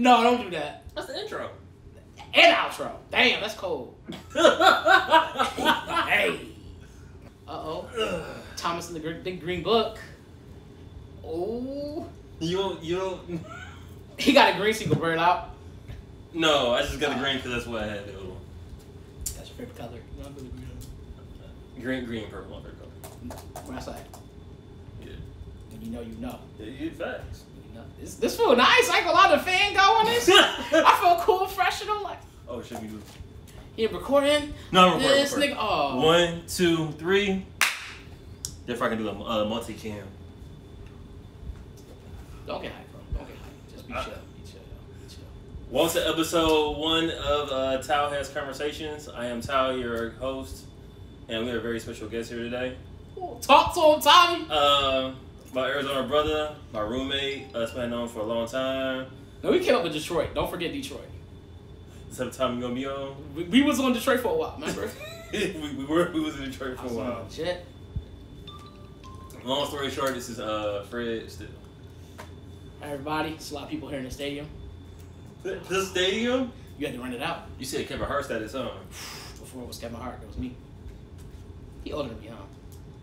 No, don't do that. That's the intro. And outro. Damn, that's cold. hey. Uh oh. Thomas in the Big Green Book. Oh. You don't. You don't. He got a green so you can burn out. No, I just got a green because that's what I had available. That's your favorite color. You know, I'm really green. Green, green, purple, my favorite color. When I say, Yeah. when you know, you know. Yeah, you facts. You. This, this feel nice. I ain't gonna lie, the fan go on this. I feel cool, fresh, and all like. Oh, should we do? He recording. No, I'm recording. This recording. nigga. Oh. One, two, three. If I can do a uh, multi cam. Don't get hyped, bro. Don't get hyped. Just be Uh, chill. Be chill. Be chill. Welcome to episode one of uh, TAU Has Conversations. I am TAU, your host, and we have a very special guest here today. Talk to him, Tommy. Uh, my Arizona brother, my roommate, us been known for a long time. No, we came up with Detroit. Don't forget Detroit. Is the time we gonna be on. We, we was on Detroit for a while, remember? we, we were we was in Detroit for a while. Shit. Long story short, this is uh Fred Still. Everybody, it's a lot of people here in the stadium. The, the stadium? You had to rent it out. You said Kevin Hart at his own. Before it was Kevin Hart, it was me. He older than me, huh?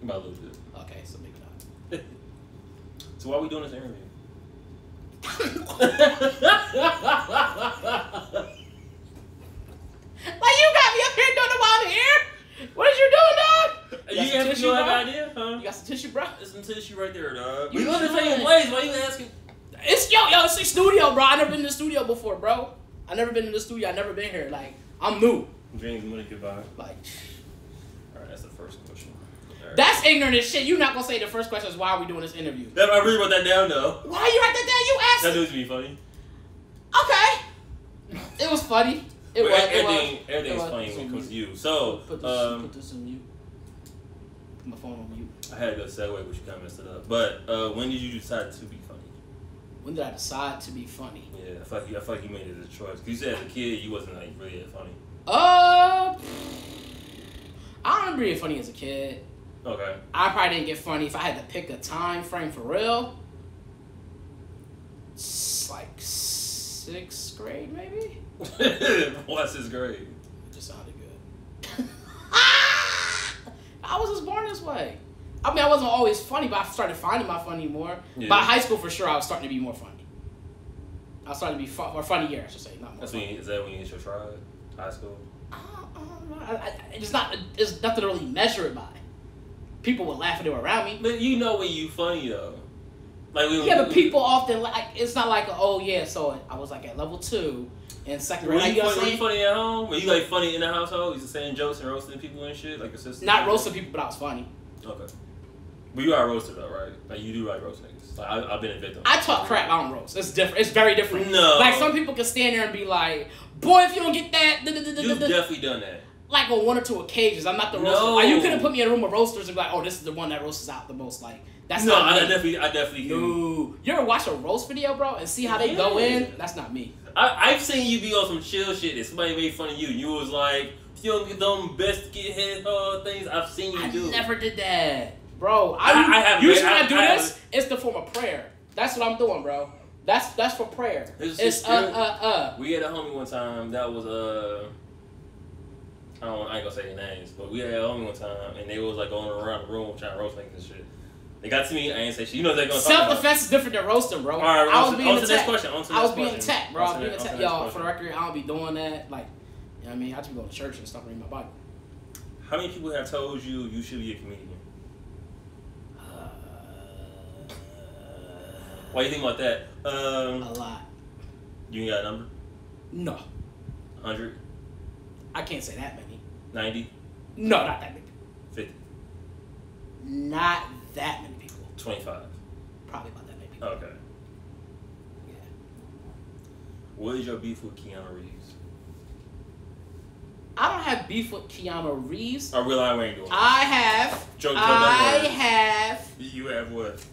About a little bit. Okay, so maybe not. So why are we doing this interview? Like you got me up here doing it while I'm here. What is you doing, dog? you got some have tissue, no bro? idea, huh? You got some tissue, bro? There's some tissue right there, dog. You We live in the same place. Why you asking? It's yo, yo, it's a studio, bro. I never been in the studio before, bro. I never been in the studio. I never been here. Like I'm new. James money goodbye. Like All right, that's the first question. That's ignorant as shit. You're not gonna say the first question is why are we doing this interview? That, I really wrote that down though. Why you write that down? You asked. That news be funny. Okay. It was funny. It was. It everything, was. everything's was. funny when it comes to you. So, Put this, um, put this in mute. Put my phone on mute. I had a good segue, but you kind of messed it up. But uh, when did you decide to be funny? When did I decide to be funny? Yeah, I feel like you, I feel like you made it a choice. Cause you said as a kid you wasn't like really that funny. Uh, I don't remember being funny as a kid. Okay. I probably didn't get funny if I had to pick a time frame for real. It's like sixth grade, maybe. What's his grade? Just sounded good. I was just born this way. I mean, I wasn't always funny, but I started finding my funny more. Yeah. By high school, for sure, I was starting to be more funny. I was starting to be fun, or funnier, I should say, not more. That's when you, is that when you hit your stride? High school. I don't know. I, I, it's not. It's nothing to really measure it by. People would laugh if they around me. But you know when you funny though. Like when Yeah, but people often like. It's not like, oh yeah. So I was like at level two in second Were grade. you, Like, you know funny, were you funny at home? Were you like funny in the household? You just saying jokes and roasting people and shit, like your sister. Not roasting people, but I was funny. Okay. But you are a roaster though, right? Like you do like roast niggas. Like I, I've been a victim. I talk crap. I don't roast. It's different. It's very different. No. Like some people can stand there and be like, "Boy, if you don't get that," da, da, da, da, You've da, da." definitely done that. Like on one or two occasions. I'm not the roaster. No. Like, you couldn't put me in a room of roasters and be like, "Oh, this is the one that roasts out the most." Like that's no, not I me. definitely, I definitely. No. You ever watch a roast video, bro, and see how they go in? That's not me. I, I've seen you be on some chill shit that somebody made fun of you. You was like, you don't get them best to get head uh, things. I've seen you I do. never did that, bro. I, I- I have- usually when I- I do I have- this, it's the form of prayer. That's what I'm doing, bro. That's that's for prayer. It's It's, uh uh uh. We had a homie one time that was uh I don't I ain't gonna say their names, but we had a homie one time and they was like going around the room trying to roast niggas and shit. They got to me, I ain't say shit. You know they're gonna Self defense is different than roasting, bro. All right, I was on being on the next attacked. question. On I was being attacked, bro. I was being attacked. Y'all, for the record, I don't be doing that. Like, you know what I mean? I just be going to church and stuff, reading my Bible. How many people have told you you should be a comedian? Uh, Why you think about that? Um, a lot. you ain't got a number? No, 100, I can't say that many. 90, No, not that many. 50, Not that many people. 25. Probably about that many people. Okay. Yeah. What is your beef with Keanu Reeves? I don't have beef with Keanu Reeves. I realize we ain't doing I have. Joke, I have. You have what?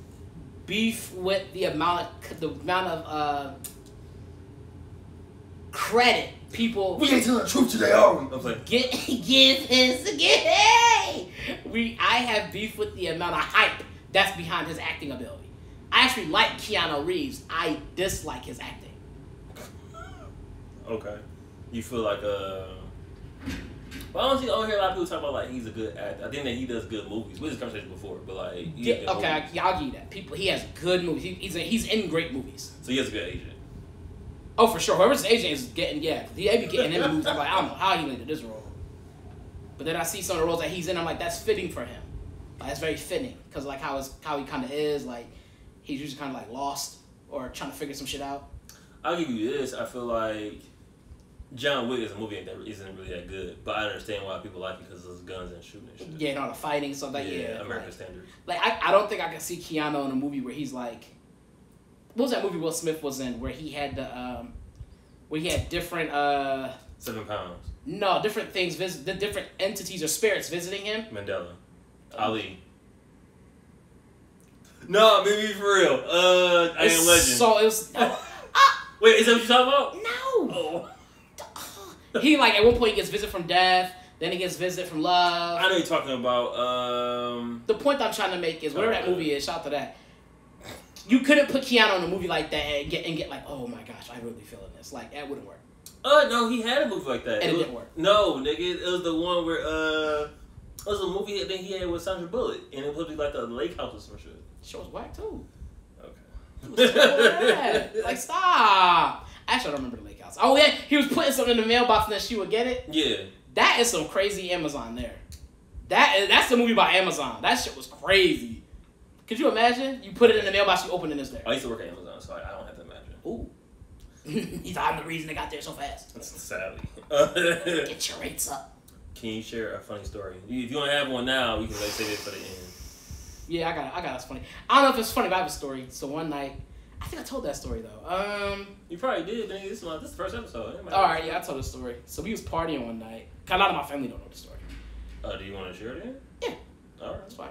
beef with the amount of the amount of uh, credit people We ain't telling the truth today, are we? I'm like, get give his get hey! We I have beef with the amount of hype that's behind his acting ability. I actually like Keanu Reeves. I dislike his acting. Okay. You feel like uh. Well, I don't see. I don't hear a lot of people talk about like he's a good actor. I think that he does good movies. We had this conversation before, but like Yeah, okay, I, movies. yeah, I'll give you that. People, he has good movies. He, he's he's in great movies. So he has a good agent. Oh, for sure. Whoever's agent is getting yeah. They be getting him movies. I'm like, I don't know how he landed this role. But then I see some of the roles that he's in. I'm like, that's fitting for him. Like, that's very fitting because like how his how he kind of is. Like he's usually kind of like lost or trying to figure some shit out. I'll give you this. I feel like John Wick is a movie that isn't really that good, but I understand why people like it because of guns and shooting and shit. Yeah, and all the fighting and stuff like yeah, yeah. American like, standards. like I, I don't think I can see Keanu in a movie where he's like, what was that movie Will Smith was in where he had the um, where he had different uh Seven pounds. no different things visit the different entities or spirits visiting him. Mandela. Ali. No, maybe for real. Uh, I It's am legend. So it was no, Wait, is that what you're talking about? no. Oh. He like at one point he gets visit from death, then he gets visit from love. I know you're talking about. Um, the point I'm trying to make is whatever that movie is, shout out to that. You couldn't put Keanu in a movie like that and get and get like, oh my gosh, I really feeling this. Like that wouldn't work. uh, no, he had a movie like that. And it was- didn't work. No, nigga, it was the one where uh, it was a movie that he had with Sandra Bullock, and it was like a lake house or some shit. She was whack too. Okay. So like stop. Actually, I don't remember the lake house. Oh yeah, he was putting something in the mailbox and then she would get it. yeah. That is some crazy Amazon there. That is, that's the movie by Amazon. That shit was crazy. Could you imagine? You put it in the mailbox, you open it, and it's there. I used to work at Amazon, so I, I don't have to imagine. Ooh. He's I'm the reason they got there so fast. Sadly. Get your rates up. Can you share a funny story? If you want to have one now, we can like save it for the end. Yeah, I got it. I got it. It's funny. I don't know if it's funny, but I have a story. So one night, I think I told that story though. Um, You probably did. Nigga. This is my, this is the first episode. All right, yeah, I told the story. So we was partying one night. 'Cause A lot of my family don't know the story. Uh, do you want to share it? Yeah. All right. That's fine.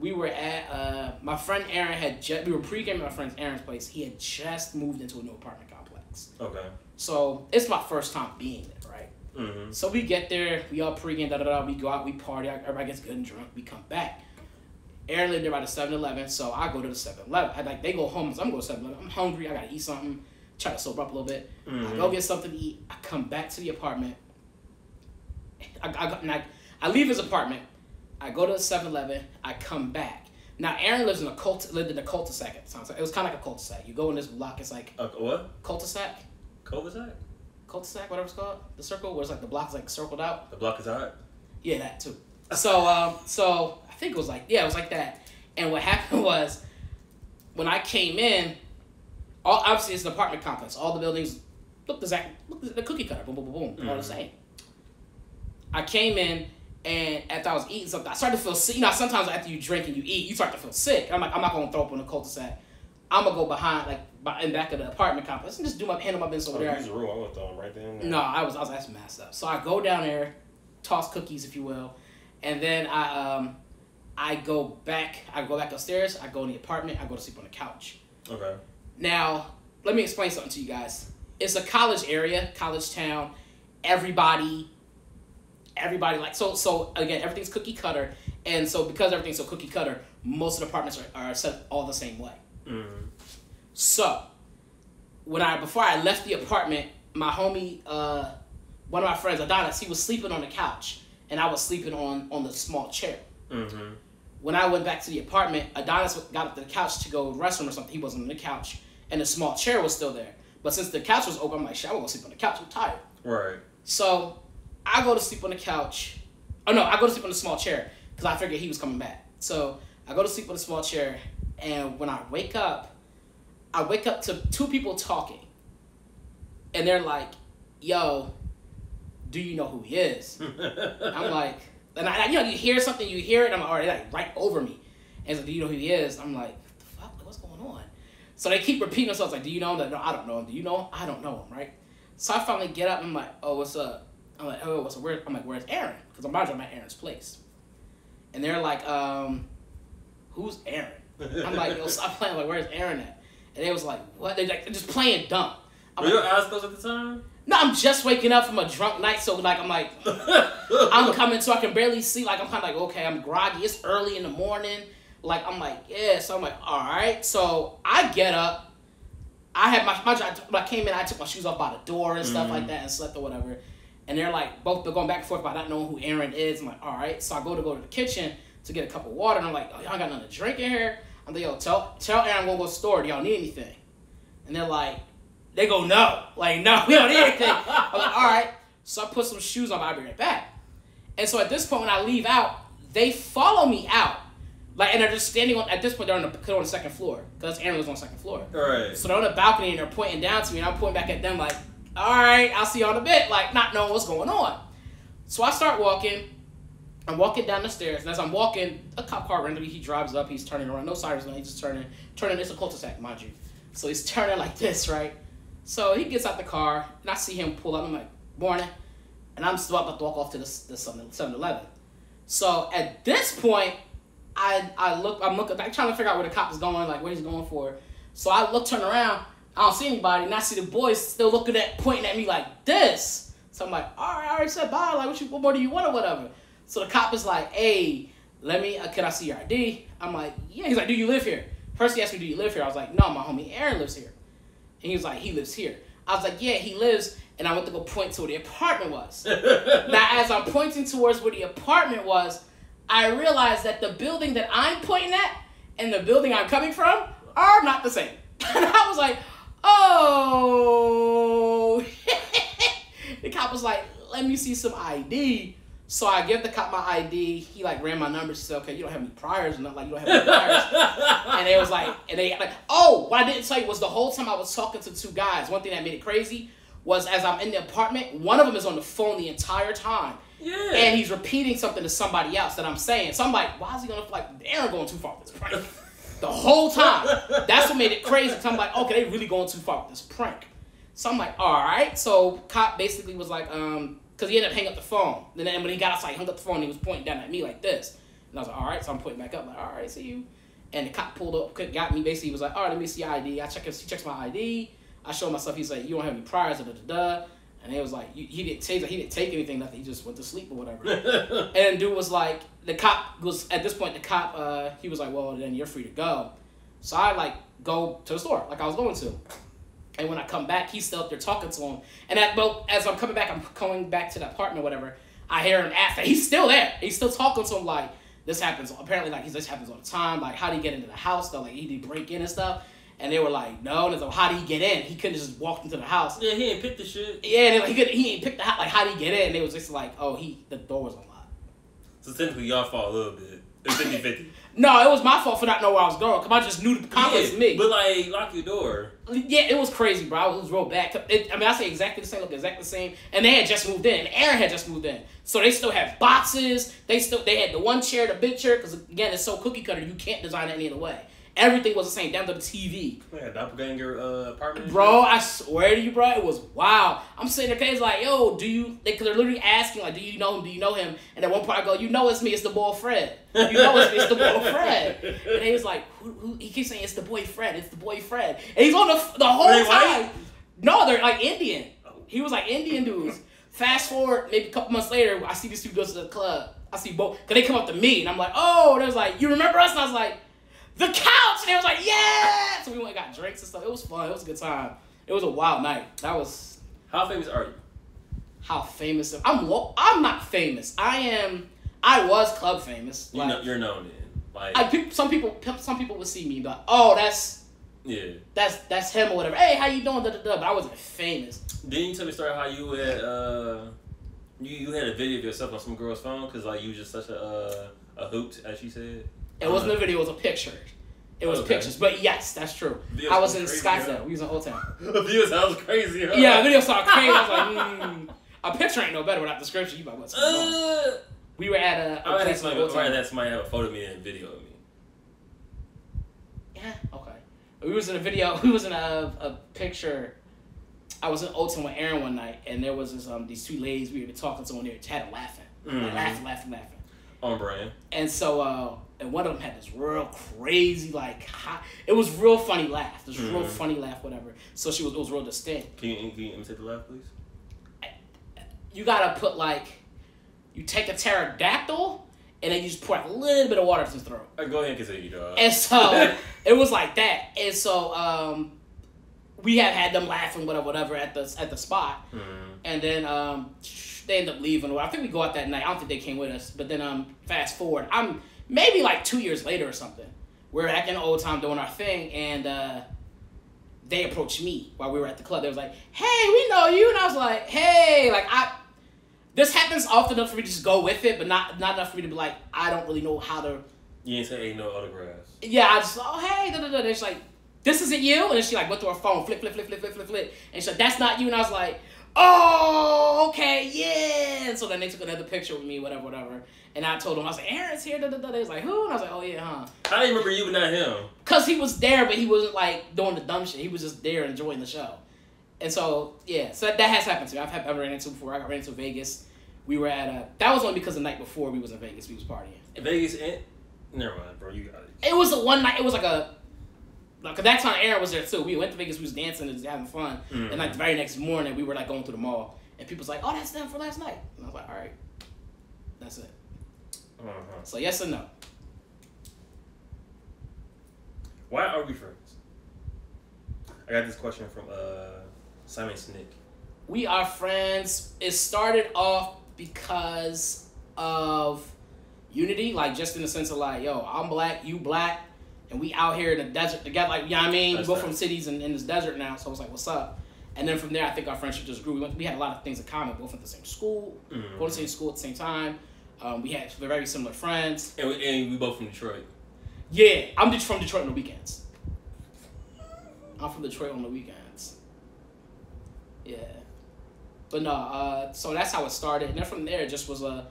We were at uh, my friend Aaron had just we were pre-gaming at my friend Aaron's place. He had just moved into a new apartment complex. Okay. So it's my first time being there, right? Mm-hmm. So we get there, we all pregame, da da da. We go out, we party, everybody gets good and drunk. We come back. Aaron lived there by the 7-Eleven, so I go to the 7-Eleven. I like they go home, so I'm going to 7-Eleven. I'm hungry, I gotta eat something. Try to sober up a little bit. I Mhm. go get something to eat. I come back to the apartment. I, I, and I, I leave his apartment. I go to the 7-Eleven. I come back. Now Aaron lives in a cult lived in a cul-de-sac at the time. So it was kind of like a cul-de-sac. You go in this block. It's like Uh, what? cul-de-sac, Cul-de-sac? cul-de-sac, whatever it's called. The circle where it's like the block is like circled out. The block is hot. Yeah, that too. So, um, so I think it was like yeah, it was like that. And what happened was, when I came in, all obviously it's an apartment complex. All the buildings look the exact, look the cookie cutter, boom, boom, boom, boom, all the Mhm. same. I came in and after I was eating something, I started to feel sick. You know, sometimes after you drink and you eat, you start to feel sick. I'm like, I'm not gonna throw up on the cul-de-sac. I'm gonna go behind, like, by, in back of the apartment complex and just do my handle my business over Oh, there. use the room. I'm gonna throw them right there. No, I was I was actually messed up. So I go down there, toss cookies, if you will, and then I um I go back. I go back upstairs. I go in the apartment. I go to sleep on the couch. Okay. Now let me explain something to you guys. It's a college area, college town. Everybody, everybody like so so again everything's cookie cutter, and so because everything's so cookie cutter, most of the apartments are, are set all the same way. Mm-hmm. So, when I before I left the apartment, my homie, uh, one of my friends, Adonis, he was sleeping on the couch, and I was sleeping on on the small chair. Mm-hmm. When I went back to the apartment, Adonis got up to the couch to go to the restroom or something. He wasn't on the couch, and the small chair was still there. But since the couch was open, I'm like, shit, I'm gonna sleep on the couch. I'm tired. Right. So I go to sleep on the couch. Oh no, I go to sleep on the small chair because I figured he was coming back. So I go to sleep on the small chair, and when I wake up, I wake up to two people talking, and they're like, "Yo, do you know who he is?" I'm like, and I, you know, you hear something, you hear it. I'm already like right over me, and so do you know who he is? I'm like, what the fuck, what's going on? So they keep repeating themselves like, do you know him? Like, no, I don't know him. Do you know him? I don't know him, right? So I finally get up and I'm like, oh, what's up? I'm like, oh, what's up? Where? I'm like, where's Aaron? Because I'm about I'm at Aaron's place. And they're like, um, who's Aaron? I'm like, yo, stop playing. I'm like, where's Aaron at? And they was like, what? They like, they're just playing dumb. I'm Were like, your eyes closed at the time? no, I'm just waking up from a drunk night, so like, I'm like, I'm coming, so I can barely see. Like, I'm kind of like, okay, I'm groggy. It's early in the morning. Like, I'm like, yeah. So I'm like, all right. So I get up. I had my my I came in, I took my shoes off by the door and stuff Mhm. like that and slept or whatever. And they're like both they're going back and forth about not knowing who Aaron is. I'm like, all right. So I go to go to the kitchen to get a cup of water, and I'm like, oh, y'all got nothing to drink in here. I'm like, yo, tell tell Aaron I'm gonna go to the store. Do y'all need anything? And they're like, they go, no, like no, we don't need anything. I'm like, all right. So I put some shoes on. I'll be right back. And so at this point, when I leave out, they follow me out. Like, and they're just standing on. At this point, they're on the, on the second floor because Aaron was on the second floor. Right. So they're on the balcony and they're pointing down to me, and I'm pointing back at them like, all right, I'll see you on a bit, like not knowing what's going on. So I start walking. I'm walking down the stairs, and as I'm walking, a cop car randomly he drives up. He's turning around, no sirens, no, he's just turning, turning. It's a cul-de-sac, mind you. So he's turning like this, right? So he gets out the car, and I see him pull up. I'm like, morning, and I'm still about to walk off to the the 7-Eleven. So at this point, I I look, I'm looking, I'm trying to figure out where the cop is going, like what he's going for. So I look, turn around, I don't see anybody, and I see the boys still looking at, pointing at me like this. So I'm like, all right, I already said bye. Like, what you, what more do you want or whatever? So the cop is like, hey, let me, uh, can I see your ID? I'm like, yeah. He's like, do you live here? First he asked me, do you live here? I was like, no, my homie Aaron lives here. And he was like, he lives here. I was like, yeah, he lives. And I went to go point to where the apartment was. now, as I'm pointing towards where the apartment was, I realized that the building that I'm pointing at and the building I'm coming from are not the same. and I was like, oh. the cop was like, let me see some ID. So I give the cop my ID. He like ran my numbers. He said, okay, you don't have any priors or nothing. Like, you don't have any priors. and they was like, and they like, oh, what I didn't tell you was the whole time I was talking to two guys. One thing that made it crazy was as I'm in the apartment, one of them is on the phone the entire time. yeah. And he's repeating something to somebody else that I'm saying. So I'm like, why is he gonna like Aaron going too far with this? The whole time. That's what made it crazy. So I'm like, okay, they really going too far with this prank. So I'm like, all right. So cop basically was like, um, because he ended up hanging up the phone. And then when he got outside, he hung up the phone. and He was pointing down at me like this. And I was like, all right. So I'm pointing back up, like, all right, see you. And the cop pulled up, got me. Basically, he was like, all right, let me see your ID. I check. He checks my ID. I show myself. He's like, you don't have any priors. Da da da. And he was like, he didn't take. He didn't take anything. Nothing. He just went to sleep or whatever. And dude was like, the cop was at this point. The cop, uh, he was like, well, then you're free to go. So I like go to the store, like I was going to. And when I come back, he's still up there talking to him. And at well, as I'm coming back, I'm going back to the apartment, or whatever. I hear him ask that he's still there. He's still talking to him like this happens. Apparently, like this happens all the time. Like how do you get into the house? Though, like he did break in and stuff. And they were like, no. And it's like, how did he get in? He couldn't just walk into the house. yeah, he ain't picked the shit. Yeah, and like, he could he ain't picked the house. Like how did he get in? And they was just like, oh, he the door was unlocked. So technically, y'all fall a little bit. It's 50 50. No, it was my fault for not knowing where I was going. Cause I just knew the confidence in me. But like, lock your door. Yeah, it was crazy, bro. It was real bad. It, I mean, I say exactly the same, look exactly the same. And they had just moved in. Aaron had just moved in, so they still had boxes. They still they had the one chair, the big chair, because again, it's so cookie cutter. You can't design it any other way. Everything was the same, down to the TV. A doppelganger uh, apartment. Bro, I swear to you, bro, it was wow. I'm sitting there, it's like, yo, do you? They, cause they're literally asking, like, do you know him? Do you know him? And at one point, I go, you know, it's me. It's the boy Fred. You know, it's me. It's the boy Fred. And he was like, who, who? He keeps saying, it's the boy Fred. It's the boy Fred. And he's on the the whole they time. white? No, they're like Indian. He was like Indian dudes. Fast forward, maybe a couple months later, I see these two girls to the club. I see both, cause they come up to me, and I'm like, oh, and they was like, you remember us? And I was like, the couch. And it was like, yeah. So we went and got drinks and stuff. It was fun. It was a good time. It was a wild night. That was How famous are you? how famous. I'm. I'm not famous. I am. I was club famous. You Like, know, you're known in. Like, I, some people. Some people would see me, but oh, that's yeah. that's that's him or whatever. Hey, how you doing? Da, da, da. But I wasn't famous. Didn't you tell me a story how you had uh, you you had a video of yourself on some girl's phone because like you was just such a uh, a hoot as she said. It wasn't a video. It was a picture. It was Okay. pictures. But yes, that's true. Videos I was in crazy, Scottsdale. huh? We was in Old Town. The video sounds crazy. Huh? Yeah, video sound crazy. I was like, mm. a picture ain't no better without description. You like what's going on? Uh, We were at a, I a have place somebody, Old I would Town. have a photo of me and video of me. Yeah, okay. We was in a video. We was in a, a picture. I was in Old Town with Aaron one night, and there was this um these two ladies we were talking to, and they were chatting, laughing, like, Mhm. laughing, laughing, laughing. On brand. And so, uh, and one of them had this real crazy, like, hot, it was real funny laugh. This real Mhm. funny laugh, whatever. So she was, it was real distinct. Can you, can you imitate the laugh, please? You gotta put like, you take a pterodactyl, and then you just pour a little bit of water to his throat. Uh, go ahead and continue, dog. And so it was like that. And so um, we have had them laughing, whatever, whatever, at the at the spot, Mm. and then um, they end up leaving. I think we go out that night. I don't think they came with us, but then um, fast forward, I'm maybe like two years later or something. We're back in Old Town doing our thing, and uh, they approached me while we were at the club. They was like, "Hey, we know you," and I was like, "Hey, like I." This happens often enough for me to just go with it, but not not enough for me to be like, I don't really know how to You ain't say ain't no autographs. yeah, I just oh hey, da da da. And she's like, this isn't you, and then she like went through her phone, flip, flip, flip, flip, flip, flip, flip, and she's like, that's not you, and I was like, oh okay, yeah. And so then they took another picture with me, whatever, whatever, and I told him, I was like, Aaron's here, da da da. They was like, who? And I was like, oh yeah, huh? I you remember you but not him? Cause he was there, but he wasn't like doing the dumb shit. He was just there enjoying the show, and so yeah, so that, has happened to me. I've I've ran into before. I got ran into Vegas. We were at a. That was only because the night before we was in Vegas. We was partying. Vegas and never mind, bro. You got it. It was a one night. It was like a. Like at that time, Aaron was there too. We went to Vegas. We was dancing and just having fun. Mhm. And like the very next morning, we were like going through the mall, and people's like, "Oh, that's them for last night." And I was like, "All right, that's it." Uh-huh. So yes or no. Why are we friends? I got this question from uh Simon Snick. We are friends. It started off because of unity, like just in the sense of like, yo, I'm black, you black, and we out here in the desert together. Like, you know what I mean? That's we go nice. from cities and in this desert now, so it's like, what's up? And then from there, I think our friendship just grew. We, went, we had a lot of things in common. Both went to the same school, Mhm. go to the same school at the same time. Um, we had very similar friends. And we, and we both from Detroit. Yeah, I'm just from Detroit on the weekends. I'm from Detroit on the weekends. Yeah, but no. Uh, so that's how it started, and then from there, it just was a,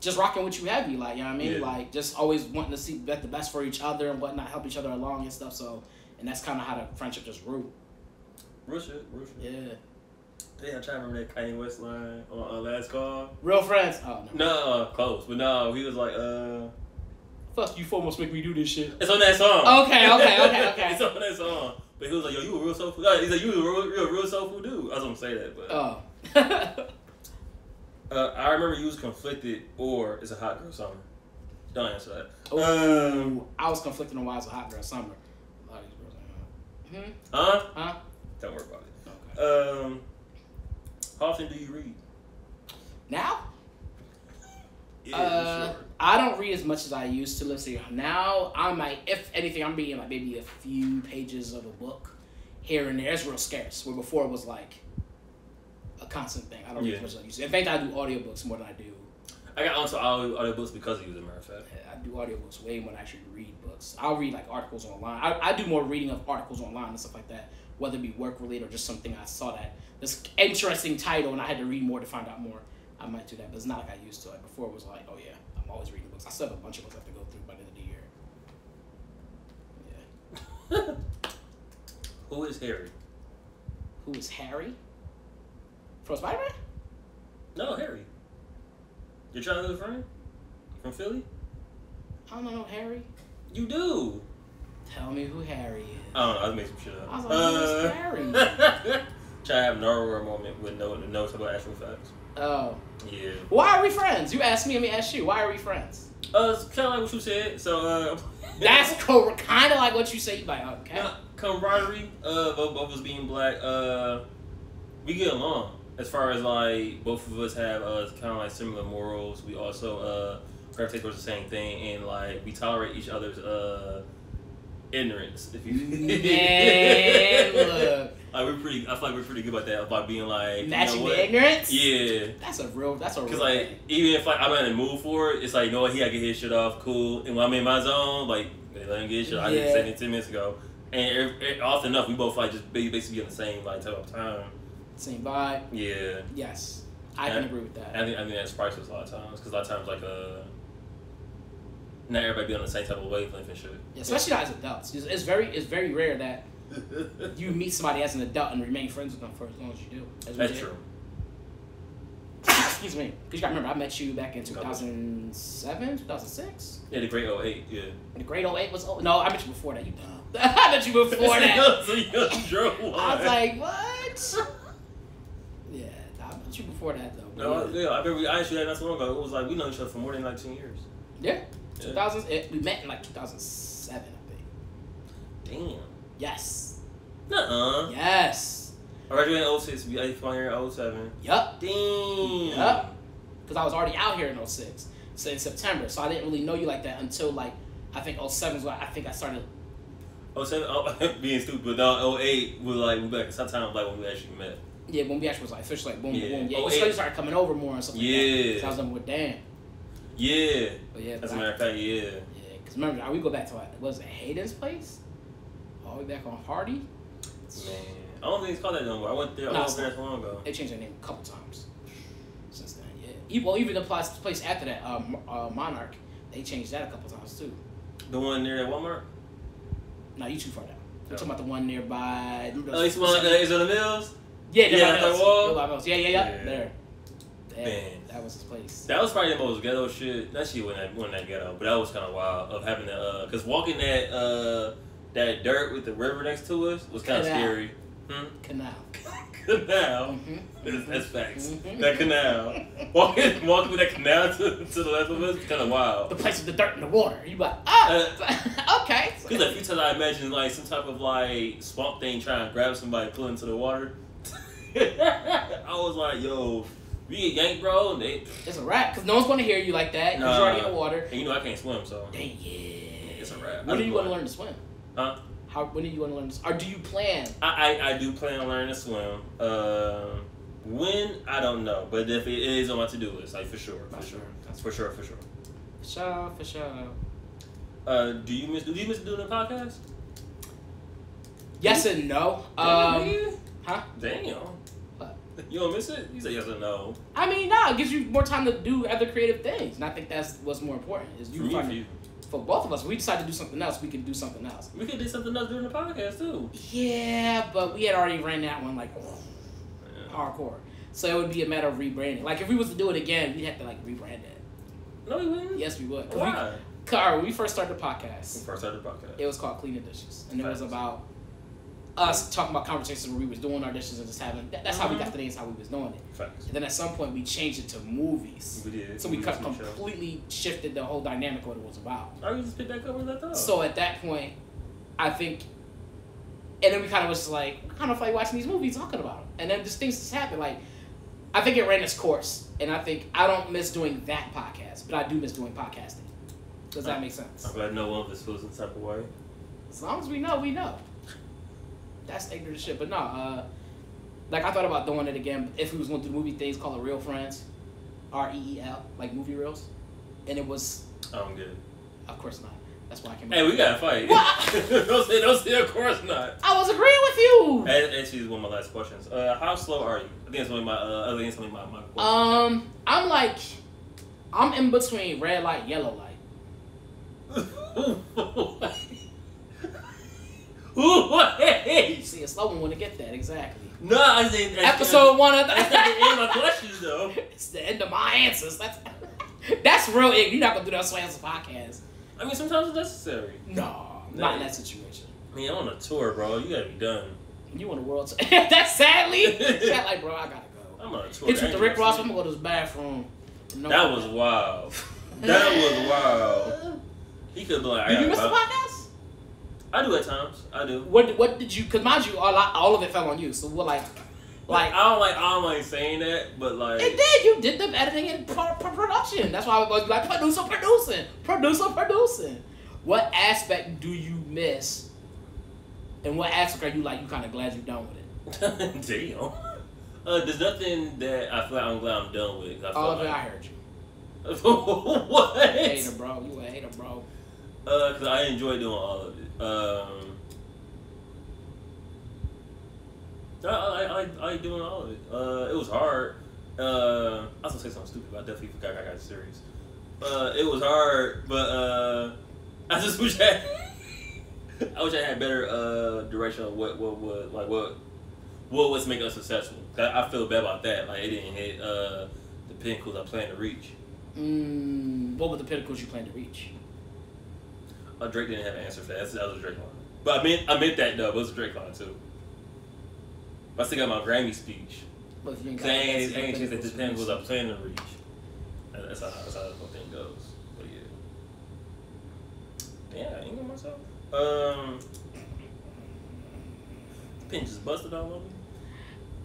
just rocking what you heavy, like you know what I mean, Yeah. like just always wanting to see get the best for each other and whatnot, help each other along and stuff. So, and that's kind of how the friendship just grew. Real shit, real shit. Yeah, Yeah, I'm trying to remember that Kanye West line on uh, last call. real friends. Oh no, No, close, but no, he was like, uh, fuck you, almost make me do this shit. it's on that song. Okay, okay, okay, okay. it's on that song. But he was like, yo, you a real soulful. Uh, he's like, you a real, real, real soulful dude. I was gonna say that, but Oh. uh, I remember you was conflicted, or it's a hot girl summer. Don't answer that. Oh, Um, I was conflicted on why it's a hot girl summer. A lot of these girls like, hmm? huh? Huh? Don't worry about it. Okay. Um, how often do you read? Now? Yeah, uh, sure. I don't read as much as I used to. Let's see. Now I'm like, if anything, I'm reading like maybe a few pages of a book here and there. It's real scarce. Where before it was like a constant thing. I don't read Yeah. as much as I used to. In fact, I do audiobooks more than I do. I got onto audio, audio books because of you, as a matter of fact. I do audiobooks way more than I actually read books. I'll read like articles online. I, I do more reading of articles online and stuff like that, whether it be work related or just something I saw that this interesting title and I had to read more to find out more. I might do that, but it's not like I used to. Like before, it was like, oh yeah, I'm always reading books. I still have a bunch of books I have to go through by the end of the year. Yeah. Who is Harry? Who is Harry? From Spider Man? No, Harry. Your childhood friend from Philly? I don't know Harry. You do. Tell me who Harry is. I don't know. I was making some shit up. I was like, who's Uh, Try to have Aurora moment with no no type of actual facts. Oh. Yeah. Why are we friends? You asked me, let me ask you. Why are we friends? Uh, it's kind of like what you said. So uh, That's co- kind of like what you say. Like, okay. Yeah, camaraderie of, of, of us being black. Uh, we get along as far as like both of us have uh kind of like similar morals. We also uh gravitate towards the same thing, and like we tolerate each other's uh ignorance. If you Man, look. like we're pretty. I feel like we're pretty good about that. About being like you Matching know what? the ignorance? Yeah. That's a real, that's a real Cause like thing. even if like I'm in the mood for it, it's like you know what he gotta get his shit off, cool. And when I'm in my zone, like man, let him get his shit. Yeah. I did it ten minutes ago, and it, it, often enough we both like just ba- basically on the same like type of time. Same vibe. Yeah, Yes. I Yeah. can agree with that. I think I think that's priceless a lot of times because a lot of times like uh, not everybody be on the same type of wavelength and shit. Yeah, especially not as adults. It's, it's very it's very rare that you meet somebody as an adult and remain friends with them for as long as you do. As That's true. Excuse me. Because you gotta remember, I met you back in 2007, 2006. Yeah, the great 08, yeah. The grade 08 was. Oh, no, I met you before that. You dumb. I met you before that. so you drove one. I was like, what? Yeah, I met you before that though. No, yeah. yeah, I remember I asked you that not so long ago. It was like we know each other for more than like ten years. Yeah. Yeah. 2000. We met in like 2007, I think. Damn. Yes. Nuh uh. Yes. I graduated in 06. We I found here in 07. Yup. Damn. Yup. Because I was already out here in 06. So in September. So I didn't really know you like that until like I think 07 is when I think I started. 07, oh, being stupid, but now 08 was like, we back sometime like when we actually met. Yeah, when we actually was like officially like boom, Yeah. boom. Yeah, so you started coming over more and stuff like that. Yeah. So I was like, with Dan. Yeah. But yeah, As a matter of fact, yeah. Yeah, because remember, now we go back to like, was it Hayden's place? All the way back on Hardy? Man. I don't think it's called that no more. I went there No, all not. long ago. They changed their name a couple times since then. Yeah. E- Well, even the place, place after that, um, uh, Monarch, they changed that a couple times too. The one near that Walmart? Now you too far down. We're Yeah. talking about the one nearby. remember Oh, it's one like uh, is the Mills? yeah, yeah, yeah, yeah, yeah, yeah, yeah, Yeah. there. There. Man. That was his place. That was probably the most ghetto shit. That shit wasn't that, wasn't that ghetto, but that was kind of wild of having to, uh, cause walking that, uh, that dirt with the river next to us was kind of scary. Hmm? Canal. canal. hmm That's, that's facts. Mhm. That canal. Walking, walking with that canal to, to the left of us, kind of wild. The place with the dirt and the water. You like, ah, okay. Cause a few times I imagine like some type of like swamp thing trying to grab somebody, pull into the water. I was like, yo, we get yanked, bro. They, It's a wrap because no one's going to hear you like that. Nah. you're already in the water. and you know I can't swim, so Dang yeah. it's a wrap. When I you want to learn to swim? Huh? How? When do you want to learn to? Swim? Or do you plan? I, I, I do plan on learning to swim. Um, when I don't know, but if it is on my to do list, like for sure, for sure, That's for sure, for sure. for sure. For sure. Uh, do you miss? Do you miss doing the podcast? Yes and no. Um, huh? Damn. You don't miss it? You say yes or no. I mean, nah, it gives you more time to do other creative things, and I think that's what's more important. Is For you me, for you. for both of us, we decide to do something else. We can do something else. We could do something else during the podcast too. Yeah, but we had already ran that one like Yeah. hardcore, so it would be a matter of rebranding. Like if we was to do it again, we'd have to like rebrand it. No, we wouldn't. Yes, we would. 'Cause we- Why? Car, when we first started the When podcast, first started the podcast. it was called Cleaning Dishes, and it was about us talking about conversations where we was doing our dishes and just having. That, that's how we Mhm. got the name. That's how we was doing it. Facts. And then at some point we changed it to movies, We did. so we did cut some shows. completely shifted the whole dynamic of what it was about. I just pick back up where that thought. So at that point, I think, and then we kind of was just like, we kind of like watching these movies, talking about them, and then just things just happen. Like, I think it ran its course, and I think I don't miss doing that podcast, but I do miss doing podcasting. Does that make sense? I'm glad no one of us feels some type of way. As long as we know, we know. That's ignorant shit. But nah, uh, like I thought about doing it again. If we was going to do movie things, call it Real Friends, R E E L, like movie reels, and it was, I don't get of course not. That's why I came. Hey, we gotta fight. Don't say, don't say, of course not. I was agreeing with you. And, actually is one of my last questions. Uh, how slow are you? I think it's only my. Uh, I think it's only my my. Um, I'm like, I'm in between red light, yellow light. Wait. You see, a slow one want to get that exactly. No, I think that's Episode one of That's not the end of my questions though. It's the end of my answers. That's that's real. ignorant. You're not gonna do that on Swans podcast. I mean, sometimes it's necessary. No, not in that situation. I mean, I'm on a tour, bro. You gotta be done. You on the world? that's sadly. Sad like, bro, I gotta go. I'm on a tour. Hit you with the Rick Ross. I'm gonna go to this bathroom. No, was wild. That was wild. He could be like, Do you miss the podcast? I do at times. I do. What What did you? Cause mind you, all, all of it fell on you. So what, like, Like I don't like I don't like saying that, but like It did. You did the editing and pro- pro- production. That's why I was like producer, producing, producer, producing. What aspect do you miss? And what aspect are you like? You kind of glad you're done with it. damn. Uh, there's nothing that I feel like I'm glad I'm done with. I feel All of it, like, I heard you. what? Hater, bro. You a hater, bro. Uh, cause I enjoy doing all of it. Um, I, I, I, I doing all of it. Uh, it was hard. Uh, I was gonna say something stupid, but I definitely forgot I got serious. Uh, it was hard, but uh, I just wish I, I wish I had better uh direction of what what what like what what was making us successful. 'Cause I, I feel bad about that. Like it didn't hit uh the pinnacles I planned to reach. Mm, what were the pinnacles you planned to reach? Uh, Drake didn't have an answer for that. That's, that was a Drake line. But I meant I meant that though. It was a Drake line too. But I still got my Grammy speech. But if you ain't got ain't, ain't that the thing was I planning to reach. That's how that's how the whole thing goes. But yeah. Yeah, I ain't got myself. Um pen just busted all over me.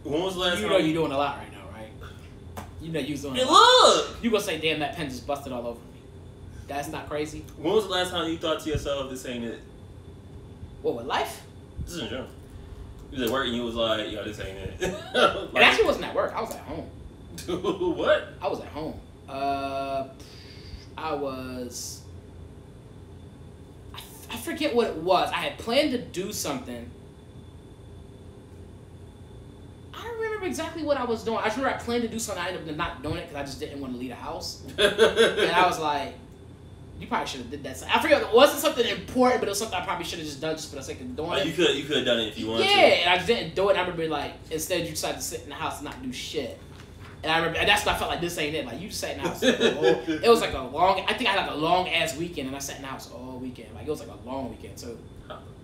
When was the last You time? know you're doing a lot right now, right? You know you're doing. Hey, a lot. look. You gonna say, "Damn, that pen just busted all over me." That's not crazy. When was the last time you thought to yourself, "This ain't it"? What with life? This is in general. You was at work and you was like, "Yo, this ain't it." it actually wasn't at work. I was at home. what? I was at home. Uh, I was. I, I forget what it was. I had planned to do something. I don't remember exactly what I was doing. I just remember I planned to do something. I ended up not doing it because I just didn't want to leave the house. And I was like, "You probably should have did that." I forget. It wasn't something important, but it was something I probably should have just done just for the sake of doing Like, it. you could you could have done it if you wanted Yeah, to. and I just didn't do it. And I remember like instead you decided to sit in the house and not do shit. And I remember and that's when I felt like this ain't it. Like you sat in the house. like, it was like a long. I think I had like a long ass weekend, and I sat in the house all weekend. Like it was like a long weekend too.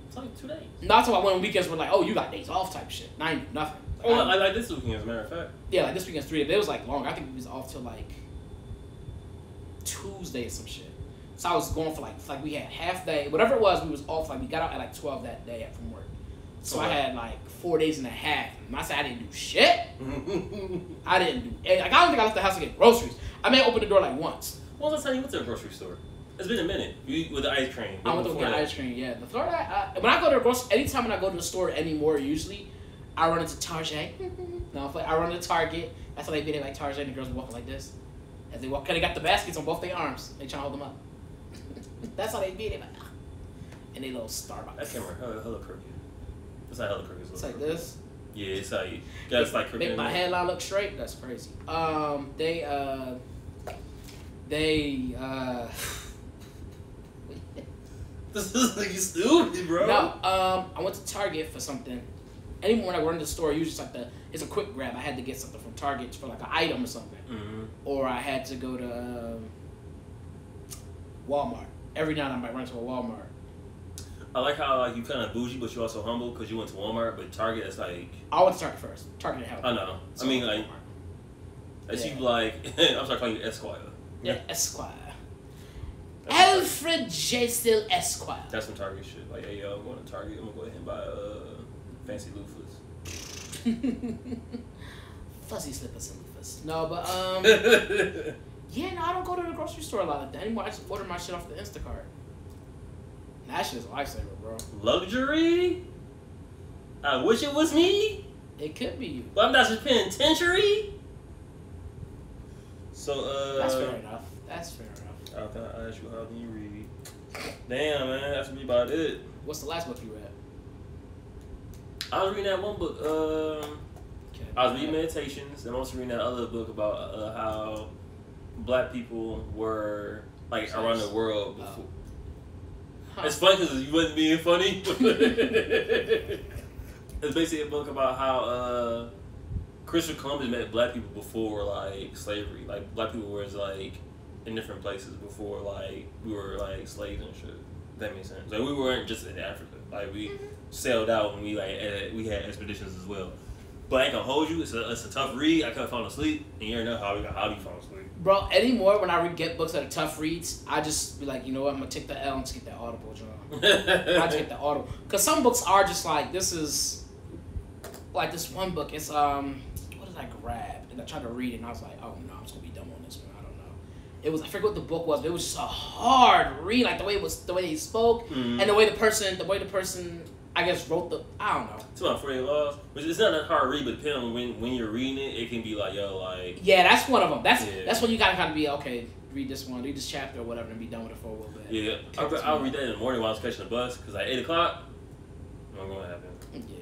It's like two days. Not talking about when weekends were like, oh, you got days off type shit. I ain't do nothing. Like, Oh, I- I like this weekend, as a matter of fact. yeah, like this weekend's three days. But it was like long. I think we was off till like Tuesday or some shit. So I was going for like like we had half day, whatever it was. We was off like we got out at like twelve that day from work. So I had like four days and a half. And I said I didn't do shit. I didn't do like I don't think I left the house to get groceries. I may open the door like once. the last time you went to a grocery store? It's been a minute. You with the ice cream. I went to get ice cream. Yeah, the Florida. Uh, when I go to the grocery, anytime when I go to the store anymore, usually I run into Target. no, I run into Target. That's how they be there like Target. And the girls walking like this as they walk. Cause they got the baskets on both their arms. They trying to hold them up. That's how they be. They like, ah. and they little Starbucks. That camera hella, hella crooked. That's how hella crooked It's look. like this. Yeah, it's how you. That's like crooked. Make my in there. headline look straight. That's crazy. Um, they uh, they uh. This is like you stupid, bro. No, um, I went to Target for something. Anymore when I run to the store, usually it's like the it's a quick grab. I had to get something from Target for like an item or something, hmm or I had to go to um, Walmart. Every now and then I might run to a Walmart. I like how like you kind of bougie, but you're also humble because you went to Walmart, but Target is like I went to Target first. Target helped. I know. I mean like as Yeah. you like. I'm sorry, calling you Esquire. yeah, Esquire. That's, Alfred J. Still Esquire. that's some Target shit. Like, hey yo, I'm going to Target. I'm gonna go ahead and buy uh fancy loofahs. Fuzzy slippers and loafers. No, but um, yeah, no, I don't go to the grocery store a lot anymore. I just order my shit off the Instacart. That shit is a lifesaver, bro. Luxury. I wish it was me, It could be you. but I'm not just penitentiary. So uh, That's fair enough. That's fair enough. Can I ask you how can you read? Damn man, that's me about it. What's the last book you read? I was reading that one book. Um, Okay. I was reading Meditations, and I was reading that other book about uh, how black people were like around the world Oh. before. Huh. It's funny because you wasn't being funny. it's basically a book about how uh, Christopher Columbus met black people before like slavery. Like black people was like in different places before like we were like slaves and shit. That makes sense. Like we weren't just in Africa. Like we sailed out and we like we had expeditions as well. But I ain't gonna hold you. It's a, it's a tough read. I couldn't fallen asleep, and you already know how we got how you fall asleep. Bro, anymore when I read get books that are tough reads, I just be like, you know what, I'm gonna take the L and just get that Audible, John. I just get the Audible, cause some books are just like this is, like this one book. It's um, what did I grab? And I tried to read it, and I was like, oh no, I'm just gonna be dumb on this one. I don't know. It was I forget what the book was, but it was just a hard read. Like the way it was, the way he spoke, Mhm. and the way the person, the way the person, I guess wrote the, I don't know. It's about 48 laws. Which it's not that hard to read, but depending on when, when you're reading it, it can be like, yo, like, Yeah, that's one of them. That's Yeah. that's when you gotta kind of be okay. Read this one, read this chapter or whatever, and be done with it for a little bit. yeah. I'll, I'll read that in the morning while I was catching the bus, because at 8 o'clock, I'm going to happen. Yeah,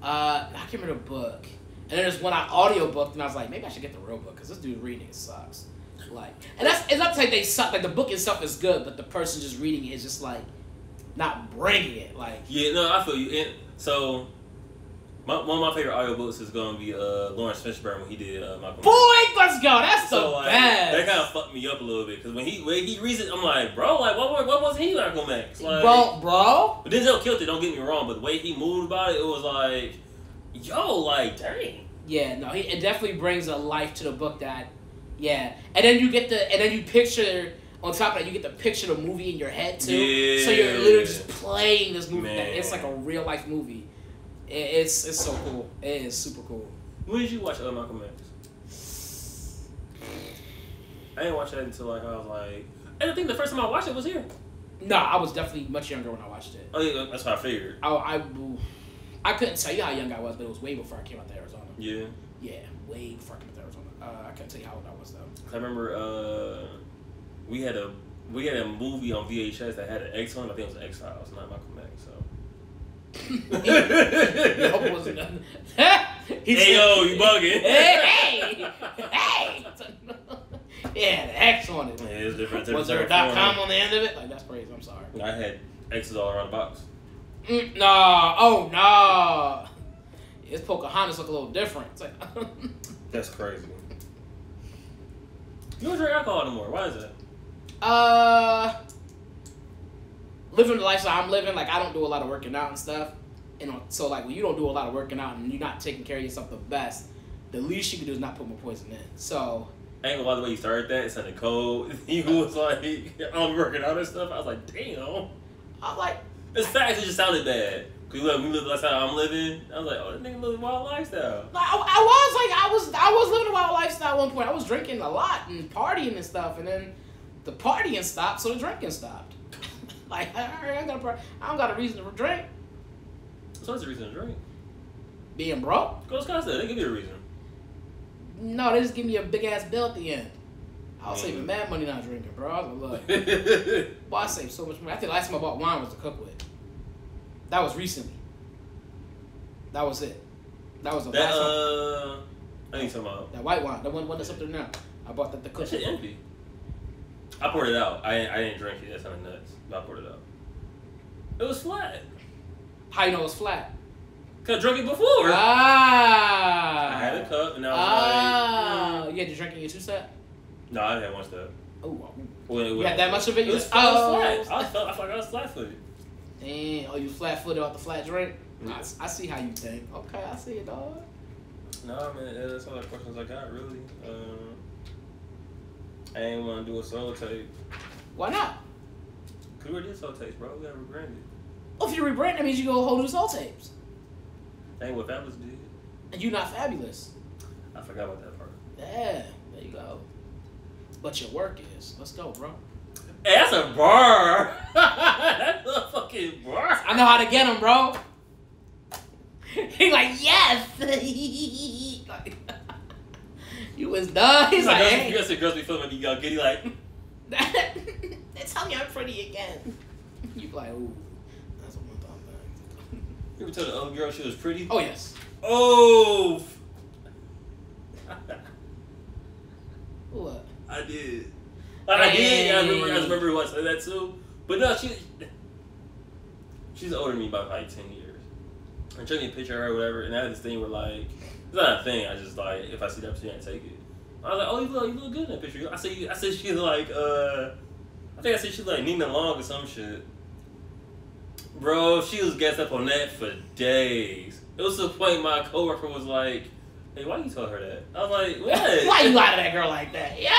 nah. Uh, I can't remember the book. And then there's one I audio booked, and I was like, maybe I should get the real book because this dude reading it sucks. Like, and that's it's not to say they suck. Like the book itself is good, but the person just reading it is just like not bringing it. Like, Yeah, no, I feel you. And so, my, one of my favorite audiobooks is going to be uh, Laurence Fishburne when he did uh, Malcolm. boy, let's go. That's the so like best. that kind of fucked me up a little bit because when he when he reads it, I'm like, bro, like what what, what was he Malcolm X? Like, bro, bro. But Denzel killed it. Don't get me wrong, but the way he moved about it, it was like, yo, like dang. Yeah, no, he, it definitely brings a life to the book that, yeah. And then you get the, and then you picture, on top of that, you get the picture of the movie in your head too. Yeah. So you're literally just playing this movie. That it's like a real life movie. It, it's it's so cool. It is super cool. When did you watch uh, Malcolm X? I didn't watch that until like I was like. And I think the first time I watched it was here. No, I was definitely much younger when I watched it. Oh yeah, that's what I figured. I, I, I couldn't tell you how young I was, but it was way before I came out to Arizona. Yeah. Yeah, way before I came out to Arizona. Uh, I couldn't tell you how old I was though. I remember uh, we had a we had a movie on VHS that had an X on. it. I think it was X Files, not Malcolm X. So. no, wasn't none. He Hey yo, you bugging? Hey, hey, hey! yeah, the X on it. Yeah, it's different. Was there a dot com on the end of it? Like that's crazy. I'm sorry. I had X's all around the box. Mm, nah. Oh no. It's Pocahontas look a little different. It's like, That's crazy. You don't drink alcohol anymore. Why is that? Uh, living the lifestyle I'm living, like I don't do a lot of working out and stuff. You know, so like when you don't do a lot of working out and you're not taking care of yourself the best, the least you can do is not put more poison in. So I ain't gonna lie the way you started that. It sounded cold. You was like, I'm working out and stuff. I was like, damn. I'm like, It's facts. It just sounded bad. Cause you look, we live the lifestyle I'm living. I was like, oh, this nigga living a wild lifestyle. I, I was like, I was, I was living a wild lifestyle at one point. I was drinking a lot and partying and stuff, and then the partying stopped, so the drinking stopped. like, I, I, got a, I don't got a reason to drink. So what's the reason to drink. Being broke? Go to Scottsdale. They give you a reason. No, they just give me a big ass bill at the end. I was saving mad money not drinking, bro. I was like, look, boy, I saved so much money. I think the last time I bought wine was to cook with. That was recently. That was it. That was the that last one. uh, I need some about. That white wine, the one, one that's up there now. I bought that the. That shit empty. I poured it out. I I didn't drink it. That sounded nuts. But I poured it out. It was flat. How you know it's flat? Cause I drank it before. Ah. I had a cup and I was Ah. like, You had to drink in your two set? mm. no, I had one step. Oh. When, You had that much of it? It You was, was- I was oh. flat. I felt I felt like I was flat footed. Damn. Oh, you flat footed off the flat drink? Yeah. I, I see how you think. Okay, I see it, dog. No, man, that's all the questions I got, really. Um, I ain't want to do a solo tape. Why not? Cause we already did solo tapes, bro. We got rebranded. Oh, if you rebrand, that means you go whole new soul tapes. That ain't what Fabolous did. And you not fabulous. I forgot about that part. Yeah, there you go. But your work is. Let's go, bro. Hey, that's a bar. that's a fucking bar. I know how to get him, bro. he like, yes. Like, you was done. He's He's like, like, hey. you guys see girls be feeling you got giddy like, they tell me I'm pretty again. You be like, ooh, that's what I'm talking you ever tell the other girl she was pretty? Oh yes. Oh. What? I did. I did. I remember. I remember who I said that too. But no, she. She's older than me by like ten years. And showed me a picture of her or whatever, and I had this thing where like it's not a thing. I just like if I see that picture, I take it. I was like, oh, you look, you look good in that picture. I said, I said she's like, uh, I think I said she's like Nia Long or some shit. Bro, she was gassed up on that for days. It was to the point my coworker was like, "Hey, why you tell her that?" I was like, "What?" Why you lie to that girl like that? Yeah.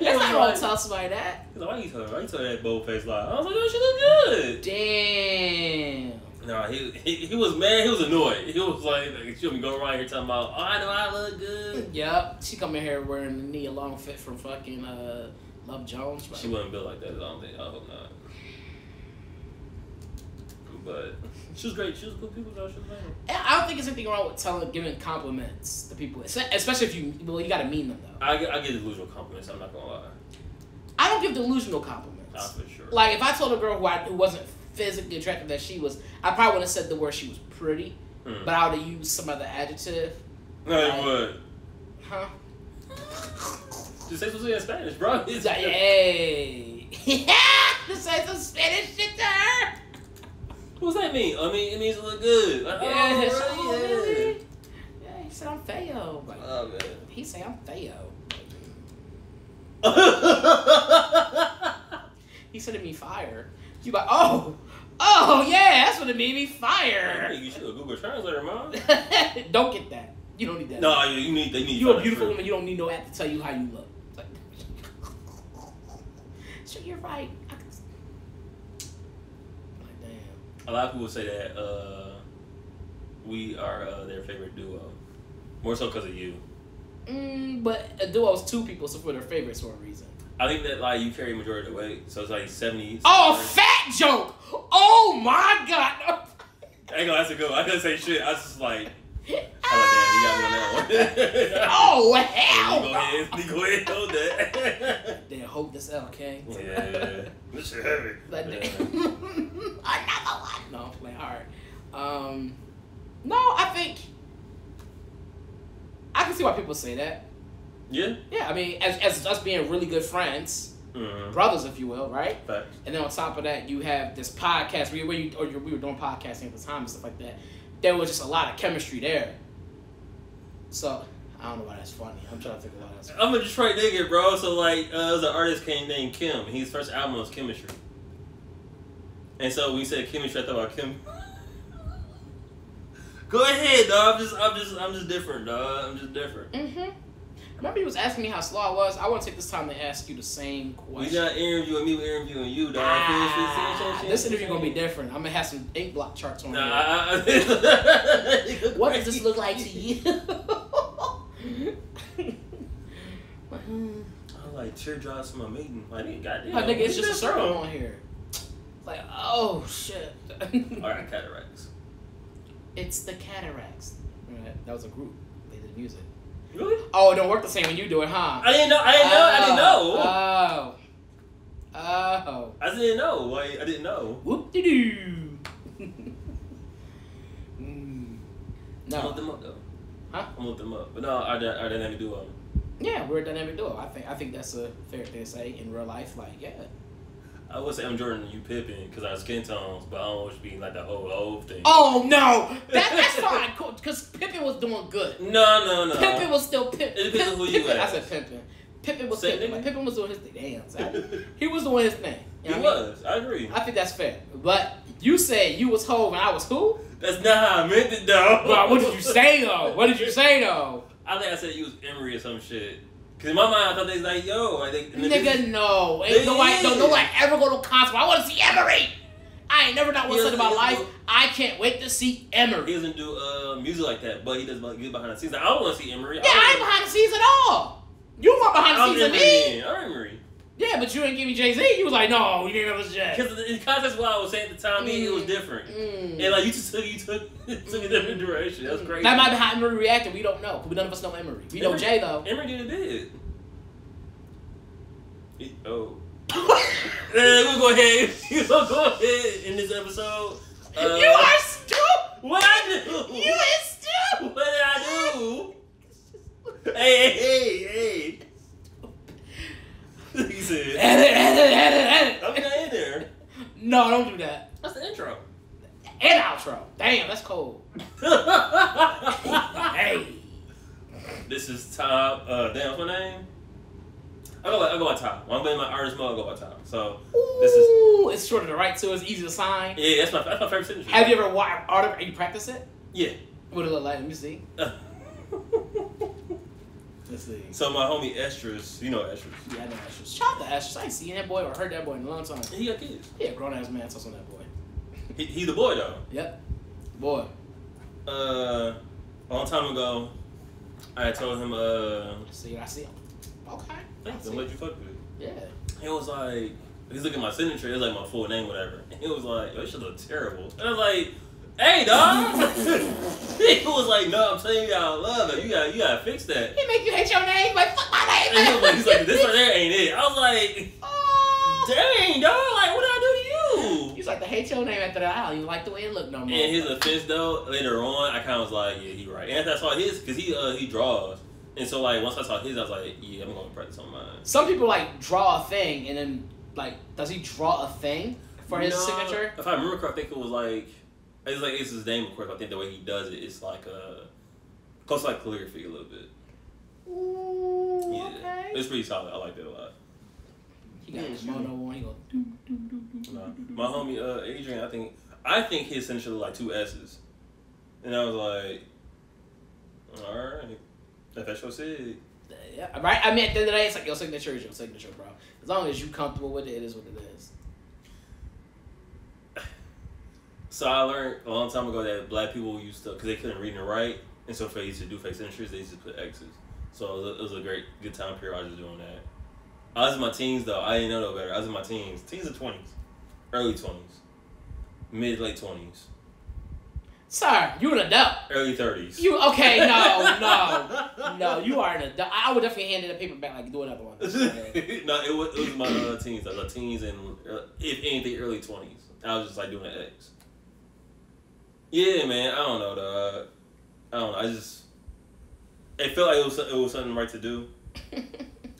That's not wrong to tell somebody that. He's like, why you tell her? Why you tell her that bold face lie? I was like, oh, she look good. Damn. No, he, he he was mad. He was annoyed. He was like, like she me go around here talking about, oh, I know I look good. Yep, She come in here wearing the Nia Long fit from fucking uh, Love Jones. Right? She wasn't built like that. I don't think. I hope not. But she was great. She was good people. Though. She was. I don't think there's anything wrong with telling, giving compliments to people, especially if you, well, you gotta mean them though. I, get- I get delusional compliments. I'm not gonna lie. I don't give delusional compliments. Not for sure. Like if I told a girl who I who wasn't physically attractive that she was, I probably would have said the word she was pretty, Mm. but I would have used some other adjective. no, you would. Huh? Just say something in Spanish, bro. He's like, hey, just say some Spanish shit to her. What does that mean? I mean, it means it look good. Like, Yeah, oh, oh, really? really? Yeah, he said I'm Theo. Like, Oh man. he said I'm Theo. He said it mean fire. You like, oh, oh yeah, that's what it made me Hey, fire. you should have Google Translator, man. don't get that. You don't need that. No, you need they need. You're a beautiful woman. You don't need no app to tell you how you look. Like, sure, you're right. I can... Like, damn. A lot of people say that uh, we are uh, their favorite duo. More so because of you. Mm, but a duo is two people, so for their favorites for a reason. I think that like you carry the majority of the weight, so it's like seventy. Oh, fat joke! Oh my god! I ain't gonna that's a good one. I couldn't say shit. I was just like, like, damn, he got me on that one. oh You hell! go ahead, you go ahead, hold that. Then hope this L, okay? yeah, yeah, this shit heavy. Like, Yeah. Another one. No, playing hard. Um, no, I think I can see why people say that. Yeah. Yeah, I mean, as as us being really good friends, Mm-hmm. brothers, if you will, right? Facts. And then on top of that, you have this podcast where you, where you or you, we were doing podcasting at the time and stuff like that. There was just a lot of chemistry there. So I don't know why that's funny. I'm trying to think of why that's. Funny. I'm a Detroit nigga, bro. So like, uh, there's an artist came named Kem. His first album was Kemistry. And so we said chemistry, I thought about Kem. Go ahead, dog. I'm just, I'm just, I'm just different, dog. I'm just different. Mm-hmm. Remember, he was asking me how slow I was. I want to take this time to ask you the same question. We question. not interviewing me, we interviewing you, dog. Ah, this interview gonna be different. I'm gonna have some ink block charts on Nah, here. I- I- What does this look like to you? I'm like teardrops from a maiden. Like, nigga, goddamn. I think it's just a circle on here. Like, oh shit. Alright, cataracts. It's the Cataracs. Right, that was a group. They did music. Really? Oh, it don't work the same when you do it, huh? I didn't know. I didn't know. I didn't know. Oh. Oh. I didn't know. Like, I didn't know. Whoop de doo. mm. I'm No. them up though. Huh? I'm gonna them up. But no, our, our dynamic duo. Yeah, we're a dynamic duo. I think I think that's a fair thing to say in real life. Like, yeah. I would say I'm Jordan and you Pippin because our skin tones, but I don't want you being like the whole old thing. Oh no, that that's fine. Because Pippin was doing good. No, no, no. Pippin was still Pip. It depends on who you Pippin, I said Pippin. Pippin was Pippin. Like, Pippin was doing his thing. Damn, he was doing his thing. he You know what I mean? was. I agree. I think that's fair. But you said you was Hove and I was who? That's not how I meant it though. But what did you say though? What did you say though? I think I said you was Emory or some shit. Cause in my mind I thought they was like, yo, I think. Nigga, no. Ain't nobody, no, nobody ever go to a concert. I want to see Emory. I ain't never not once He said in my doesn't- life. I can't wait to see Emory. He doesn't do uh, music like that, but he does get behind the scenes. Like, I don't want to see Emory. Yeah, I ain't behind the scenes at all. You weren't behind the scenes Emory. me. I'm Emory. But you didn't give me Jay Z. You was like, no, you didn't give us Jay. Because in context, what I was saying at the time, me, it was different. Mm. And like you just took, you took, took a different direction. That was crazy. That might be how Emory reacted. We don't know. 'cause None of us know Emory. We know Jay though. Emory did it. Did. He- oh. Eh, we'll go ahead. We'll go ahead in this episode. Uh, you are stupid. What I do? You is stupid. What did I do? Hey, hey, hey, hey. he said, Edit, edit, edit, I'm edit. not in there. No, don't do that. That's the intro. And outro. Damn, that's cold. Hey. This is Tom. Uh, damn, what's my name? I go. I go by Tom. When I'm in my artist mode, I go by Tom. So This is- Ooh, it's short to write to. It's easy to sign. yeah, that's my that's my favorite signature. Have you ever watched art? You practice it? Yeah. What it look like? Let me see. Let's see. so my homie Estrus, you know Estrus. Yeah, I know Ashes. Shout out to Ashes. I ain't seen that boy or heard that boy in a long time. He got kids. He a grown ass man talks on that boy. He, he's the boy though. Yep. Boy. Uh, a long time ago, I told him, uh, See, I see him. Okay. thanks, I I'm let you fuck with it. Yeah. He was like, he's looking at my signature. It was like my full name, whatever. And he was like, yo, this shit look terrible. And I was like, hey, dog. he was like, no, I'm telling you, I love it. You got, you gotta fix that. He make you hate your name. Like fuck my And he name. was like, he's like, this right there ain't it. I was like, Oh. dang, dog. Like, what did I do to you? He's like the hate your name after that. I don't even like the way it looked no more. And his offense though, later on, I kind of was like, yeah, he right. And I saw his, cause he, uh, he draws. And so like once I saw his, I was like, yeah, I'm gonna practice on mine. Some people like draw a thing and then like does he draw a thing for his No, signature? If I remember correctly, I think it was like it's like it's his name, of course. I think the way he does it, it's like a close to like calligraphy a little bit. Ooh, Yeah, okay. it's pretty solid. I like that a lot. He got Yeah, a sure. kimono on. He go. Nah. doo, My doo. homie uh, Adrian, I think I think his essentially like two S's, and I was like, all right, if that's your sig. Yeah, right. I mean, at the end of the day, it's like your signature is your signature, bro. As long as you comfortable with it, it is what it is. So I learned a long time ago that black people used to, because they couldn't read and write, and so if they used to do fake sentences, they used to put X's. So it was, a, it was a great, good time period. I was just doing that. I was in my teens though. I didn't know no better. I was in my teens, teens or twenties, early twenties, mid late twenties, Sir, you an adult. early thirties. You okay? No, no, no. You are an adult. I would definitely hand it a paper back, like do another one. no, it was, it was my uh, teens, like teens and uh, if anything, early twenties. I was just like doing an X. Yeah, man. I don't know. Dog. I don't know. I just it felt like it was it was something right to do.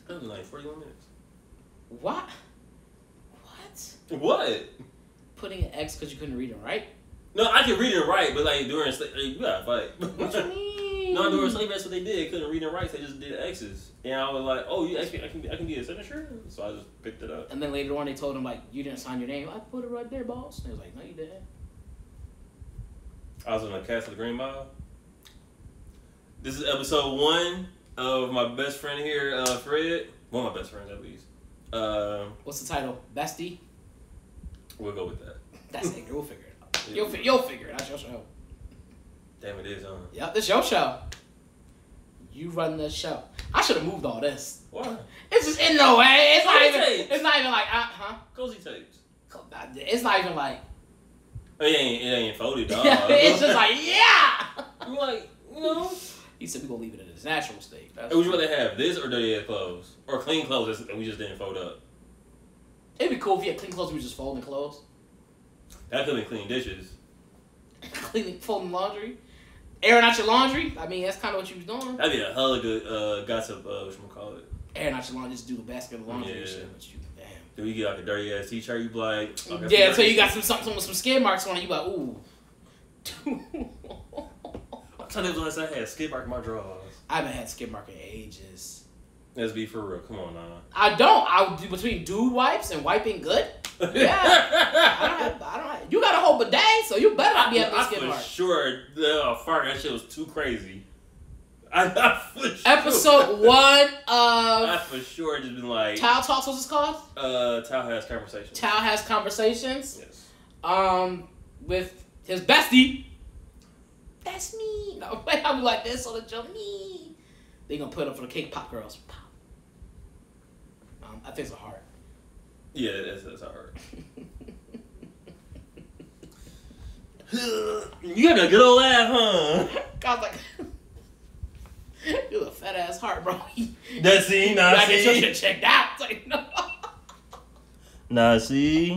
It was like forty one minutes. what? What? What? Putting an X because you couldn't read and write? No, I could read and write, but like during sla- like, you gotta fight. What you mean? no, during slavery, that's what they did. They couldn't read and write. So they just did X's, and I was like, "Oh, you asked me, I can, I can be a signature." So I just picked it up. And then later on, they told him like, "You didn't sign your name." I put it right there, boss. And he was like, "No, you didn't." I was in the cast of the Green Mile. This is episode one of my best friend here, uh, Fred. One of my best friends, at least. Um, What's the title? Bestie. we'll go with that. That's it. We'll figure it out. You'll fi- you'll figure it out. Your show. Damn, it is on. Yep, this your show. You run the show. I should have moved all this. Why? It's just in no way. It's not Cozy even. tapes. It's not even like uh huh. Cozy tapes. It's not even like. It ain't, it ain't folded, dog. it's just like yeah. I'm like, you know. He said we're gonna leave it in its natural state. That's Hey, would you rather have this or dirty ass clothes? Or clean clothes that we just didn't fold up? It'd be cool if you had clean clothes. We just folding clothes, That could be clean dishes. cleaning, folding laundry, airing out your laundry. I mean, that's kind of what you was doing. That'd be a hella good uh, gossip, uh, call it. Airing out your laundry, just do the basket of laundry and shit. But you, Do you get like a dirty ass t shirt? You be like, oh, Yeah, so you got some something with some skid marks on it. You like, ooh. I'm telling you, last I had skid mark in my drawers. I haven't had skid mark in ages. Let's be for real. Come on now. I don't. I would do between dude wipes and wiping good. Yeah. I don't have. I don't have. You got a whole bidet, so you better not be having I skid for marks. sure, the uh, fart that shit was too crazy. I, I for sure, Episode one I of for sure just been like, Towel Talks. What's this called? uh, TAU has Conversations. TAU has conversations. Yes. Um, with his bestie. That's me. No, I'm like this on the jump. Me. They gonna put up for the cake pop girls. Pop. Um, I think it's a heart. Yeah, that's that's hard. you got a good old laugh, huh? I was like, you a fat ass heart, bro. That's see, nah, gotta get your see, shit checked out. It's like, no. nah, see.